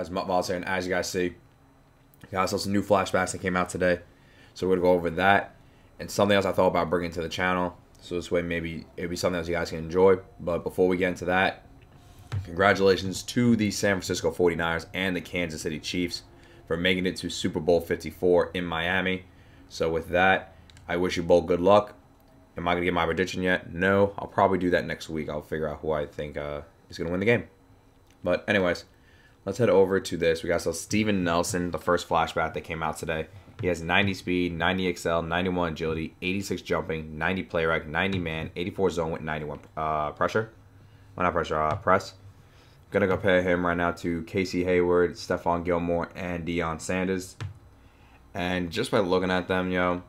guys, Mutvials here, and as you guys see, guys, some new flashbacks that came out today. So we're gonna go over that and something else I thought about bringing to the channel. So this way, maybe it'll be something else you guys can enjoy. But before we get into that, congratulations to the San Francisco 49ers and the Kansas City Chiefs for making it to Super Bowl 54 in Miami. So with that, I wish you both good luck. Am I gonna get my prediction yet? No, I'll probably do that next week. I'll figure out who I think uh, is gonna win the game. But anyways, let's head over to this. We got so Steven Nelson, the first flashback that came out today. He has 90 speed, 90 excel, 91 agility, 86 jumping, 90 play rec, 90 man, 84 zone with 91 uh, pressure. Well, not pressure, uh, press. Gonna compare him right now to Casey Hayward, Stephon Gilmore, and Deion Sanders. And just by looking at them, yo,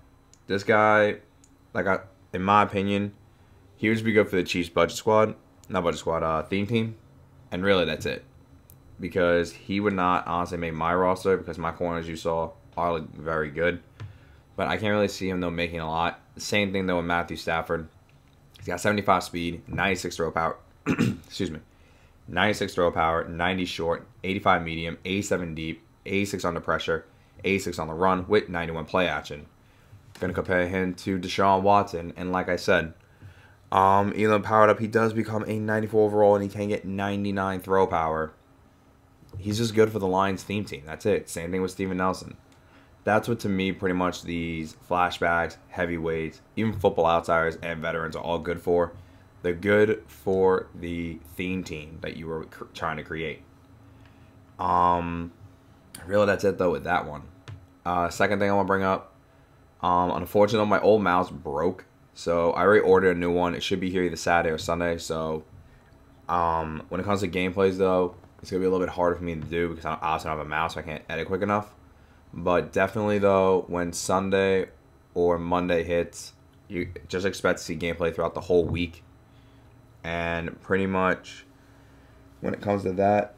this guy, like I, in my opinion, he would be good for the Chiefs budget squad, not budget squad, uh, theme team. And really, that's it. Because he would not honestly make my roster because my corners you saw are very good. But I can't really see him though making a lot. Same thing though with Matthew Stafford. He's got 75 speed, 96 throw power. excuse me. 96 throw power, 90 short, 85 medium, 87 deep, 86 under pressure, 86 on the run with 91 play action. Gonna compare him to Deshaun Watson, and like I said, um, even powered up, he does become a 94 overall, and he can get 99 throw power. He's just good for the Lions theme team. That's it. Same thing with Steven Nelson. That's what to me pretty much these flashbacks, heavyweights, even football outsiders and veterans are all good for. They're good for the theme team that you were trying to create. Um, really, that's it though with that one. Uh, second thing I want to bring up. Um, unfortunately, my old mouse broke, so I already ordered a new one. It should be here either Saturday or Sunday. So, um, when it comes to gameplays though, it's gonna be a little bit harder for me to do because I also don't have a mouse. So I can't edit quick enough. But definitely though, when Sunday or Monday hits, you just expect to see gameplay throughout the whole week. And pretty much when it comes to that,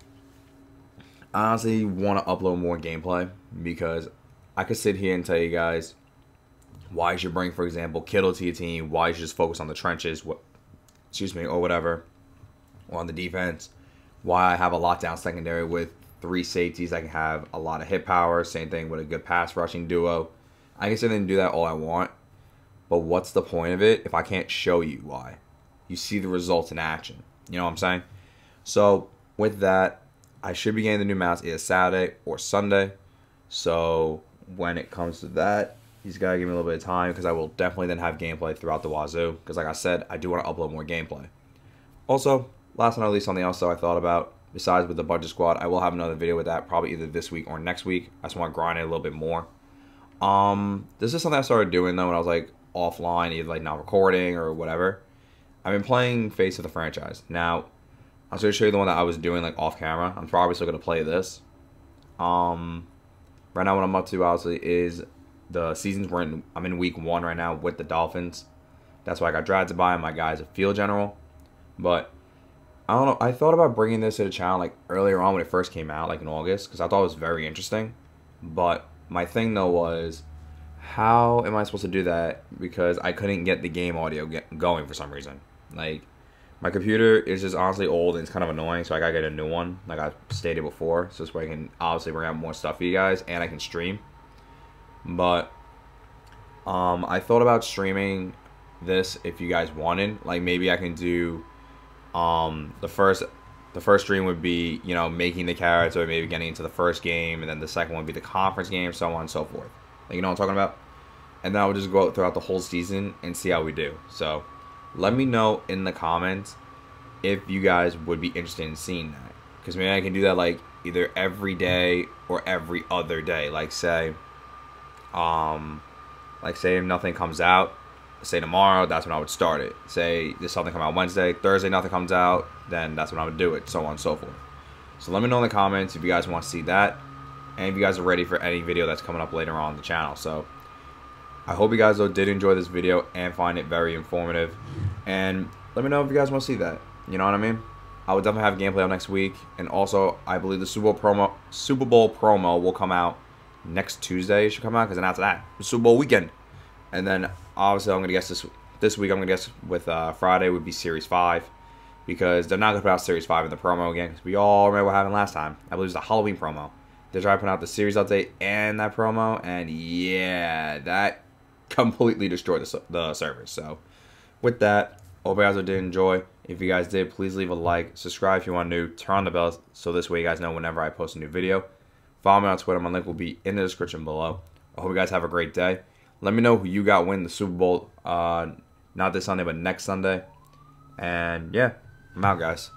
I honestly want to upload more gameplay because I could sit here and tell you guys why you should bring, for example, Kittle to your team, why you should just focus on the trenches, what, excuse me, or whatever, or on the defense, why I have a lockdown secondary with three safeties. I can have a lot of hit power. Same thing with a good pass rushing duo. I can sit there and do that all I want. But what's the point of it if I can't show you why? You see the results in action. You know what I'm saying? So with that, I should be getting the new mouse either Saturday or Sunday. So when it comes to that, he's got to give me a little bit of time because I will definitely then have gameplay throughout the wazoo. Because like I said, I do want to upload more gameplay. Also, last but not least, something else that I thought about besides with the budget squad, I will have another video with that probably either this week or next week. I just want to grind it a little bit more. Um, this is something I started doing though when I was like offline, either like not recording or whatever. I've been playing Face of the Franchise. Now, I was going to show you the one that I was doing like off camera. I'm probably still going to play this. Um, right now what I'm up to obviously is the seasons we're in. I'm in week one right now with the Dolphins. That's why I got drafted by my guy's a field general. But I don't know. I thought about bringing this to the channel like earlier on when it first came out, like in August, because I thought it was very interesting. But my thing though was, how am I supposed to do that? Because I couldn't get the game audio get going for some reason. Like, my computer is just honestly old and it's kind of annoying, so I gotta get a new one, like I stated before, so this way I can obviously bring out more stuff for you guys and I can stream. But um, I thought about streaming this if you guys wanted. Like maybe I can do um, the first the first stream would be you know making the carrots or maybe getting into the first game, and then the second one would be the conference game, so on and so forth. Like you know what I'm talking about. And then I would just go out throughout the whole season and see how we do. So let me know in the comments if you guys would be interested in seeing that. Because maybe I can do that like either every day or every other day. Like say, um, like say if nothing comes out, say tomorrow, that's when I would start it. Say there's something come out Wednesday, Thursday nothing comes out, then that's when I would do it, so on and so forth. So let me know in the comments if you guys want to see that, and if you guys are ready for any video that's coming up later on the channel. So I hope you guys though did enjoy this video and find it very informative, and let me know if you guys want to see that. You know what I mean? I would definitely have a gameplay on next week, and also I believe the Super Bowl promo Super Bowl promo will come out next Tuesday. It should come out because then after that, Super Bowl weekend. And then obviously I'm gonna guess this this week I'm gonna guess with uh, Friday would be Series Five, because they're not to put out Series 5 in the promo again. Because we all remember what happened last time. I believe it was the Halloween promo. They tried to put out the Series update and that promo, and yeah, that completely destroyed the, the servers. So, with that, hope you guys did enjoy. If you guys did, please leave a like, subscribe if you want new, turn on the bell so this way you guys know whenever I post a new video. Follow me on Twitter. My link will be in the description below. I hope you guys have a great day. Let me know who you got win the Super Bowl. Uh, not this Sunday, but next Sunday. And yeah, I'm out, guys.